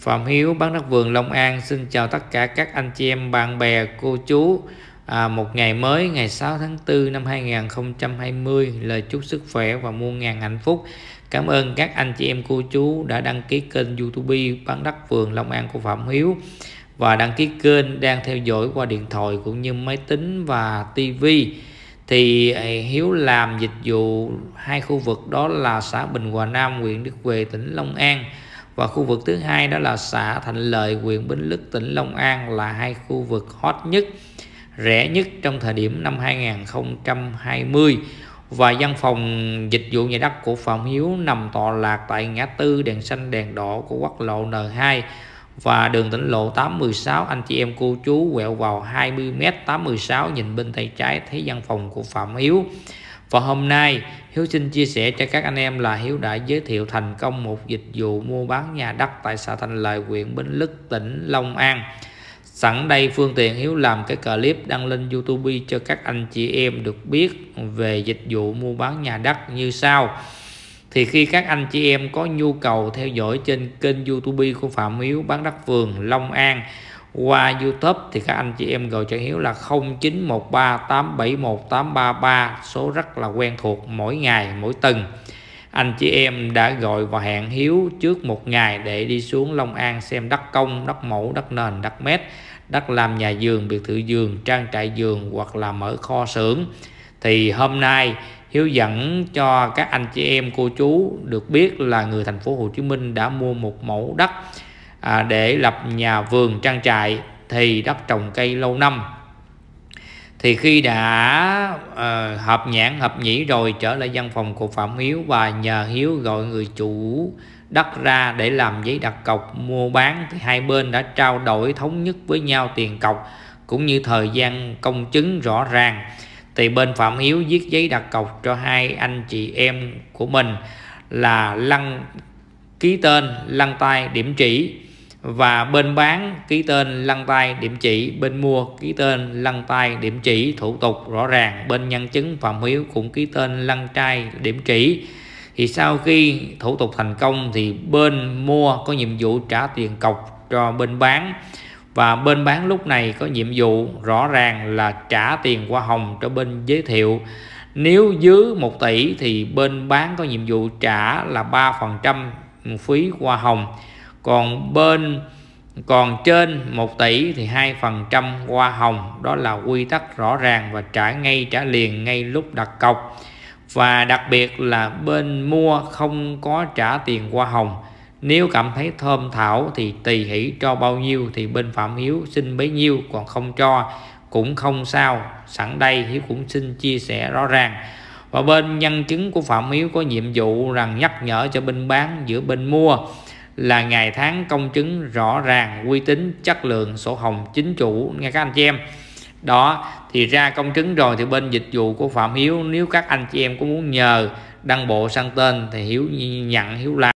Phạm Hiếu bán đất vườn Long An xin chào tất cả các anh chị em bạn bè cô chú. À, một ngày mới ngày 6 tháng 4 năm 2020 lời chúc sức khỏe và muôn ngàn hạnh phúc. Cảm ơn các anh chị em cô chú đã đăng ký kênh youtube bán đất vườn Long An của Phạm Hiếu và đăng ký kênh đang theo dõi qua điện thoại cũng như máy tính và tivi thì à, Hiếu làm dịch vụ hai khu vực đó là xã Bình Hòa Nam huyện Đức Huệ tỉnh Long An và khu vực thứ hai đó là xã Thành Lợi, huyện Bến Lức, tỉnh Long An là hai khu vực hot nhất, rẻ nhất trong thời điểm năm 2020 và văn phòng dịch vụ nhà đất của Phạm Hiếu nằm tọa lạc tại ngã tư đèn xanh đèn đỏ của quốc lộ N2 và đường tỉnh lộ 816 anh chị em cô chú quẹo vào 20m 816 nhìn bên tay trái thấy văn phòng của Phạm Hiếu và hôm nay Hiếu xin chia sẻ cho các anh em là Hiếu đã giới thiệu thành công một dịch vụ mua bán nhà đất tại xã Thành Lợi, huyện Bến Lức, tỉnh Long An. Sẵn đây phương tiện Hiếu làm cái clip đăng lên YouTube cho các anh chị em được biết về dịch vụ mua bán nhà đất như sau. Thì khi các anh chị em có nhu cầu theo dõi trên kênh YouTube của Phạm Hiếu bán đất vườn Long An qua YouTube thì các anh chị em gọi cho Hiếu là 0913871833 số rất là quen thuộc mỗi ngày mỗi tuần anh chị em đã gọi và hẹn Hiếu trước một ngày để đi xuống Long An xem đất công, đất mẫu, đất nền, đất mét, đất làm nhà vườn, biệt thự vườn, trang trại vườn hoặc là mở kho xưởng. Thì hôm nay Hiếu dẫn cho các anh chị em cô chú được biết là người thành phố Hồ Chí Minh đã mua một mẫu đất à, để lập nhà vườn trang trại thì đất trồng cây lâu năm. Thì khi đã uh, hợp nhãn hợp nhĩ rồi trở lại văn phòng của Phạm Hiếu và nhờ Hiếu gọi người chủ đất ra để làm giấy đặt cọc mua bán thì hai bên đã trao đổi thống nhất với nhau tiền cọc cũng như thời gian công chứng rõ ràng. Thì bên Phạm Hiếu viết giấy đặt cọc cho hai anh chị em của mình là lăng ký tên lăng tay điểm chỉ và bên bán ký tên lăng tay điểm chỉ, bên mua ký tên lăng tay điểm chỉ thủ tục, rõ ràng bên nhân chứng phạm hiếu cũng ký tên lăng trai điểm chỉ. Thì sau khi thủ tục thành công thì bên mua có nhiệm vụ trả tiền cọc cho bên bán. Và bên bán lúc này có nhiệm vụ rõ ràng là trả tiền hoa hồng cho bên giới thiệu. Nếu dưới 1 tỷ thì bên bán có nhiệm vụ trả là 3% phí hoa hồng còn bên, còn trên 1 tỷ thì hai phần trăm hoa hồng. Đó là quy tắc rõ ràng và trả ngay trả liền ngay lúc đặt cọc. Và đặc biệt là bên mua không có trả tiền hoa hồng. Nếu cảm thấy thơm thảo thì tùy hỷ cho bao nhiêu thì bên Phạm Hiếu xin bấy nhiêu, còn không cho cũng không sao. Sẵn đây Hiếu cũng xin chia sẻ rõ ràng. Và bên nhân chứng của Phạm Hiếu có nhiệm vụ rằng nhắc nhở cho bên bán giữa bên mua là ngày tháng công chứng rõ ràng uy tín chất lượng sổ hồng chính chủ, nghe các anh chị em. Đó, thì ra công chứng rồi thì bên dịch vụ của Phạm Hiếu, nếu các anh chị em có muốn nhờ đăng bộ sang tên thì Hiếu nhận, Hiếu làm.